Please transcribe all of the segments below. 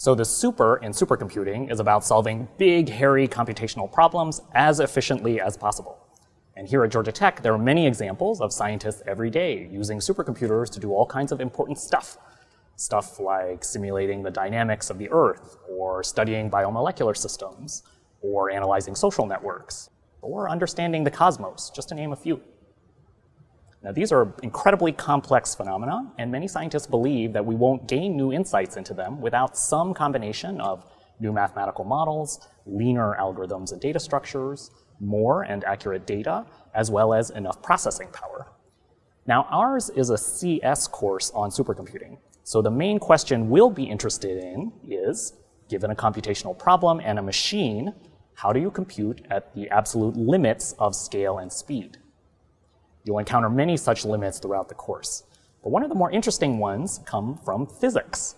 So the super in supercomputing is about solving big, hairy computational problems as efficiently as possible. And here at Georgia Tech, there are many examples of scientists every day using supercomputers to do all kinds of important stuff. Stuff like simulating the dynamics of the Earth, or studying biomolecular systems, or analyzing social networks, or understanding the cosmos, just to name a few. Now, these are incredibly complex phenomena, and many scientists believe that we won't gain new insights into them without some combination of new mathematical models, leaner algorithms and data structures, more and accurate data, as well as enough processing power. Now, ours is a CS course on supercomputing, so the main question we'll be interested in is, given a computational problem and a machine, how do you compute at the absolute limits of scale and speed? You'll encounter many such limits throughout the course. But one of the more interesting ones come from physics.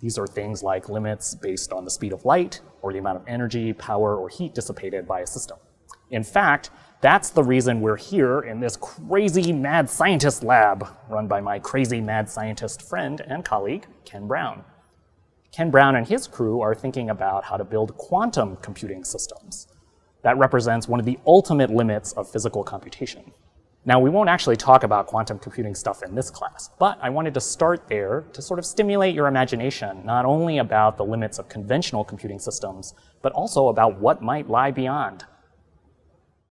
These are things like limits based on the speed of light or the amount of energy, power, or heat dissipated by a system. In fact, that's the reason we're here in this crazy mad scientist lab run by my crazy mad scientist friend and colleague, Ken Brown. Ken Brown and his crew are thinking about how to build quantum computing systems. That represents one of the ultimate limits of physical computation. Now, we won't actually talk about quantum computing stuff in this class, but I wanted to start there to sort of stimulate your imagination, not only about the limits of conventional computing systems, but also about what might lie beyond.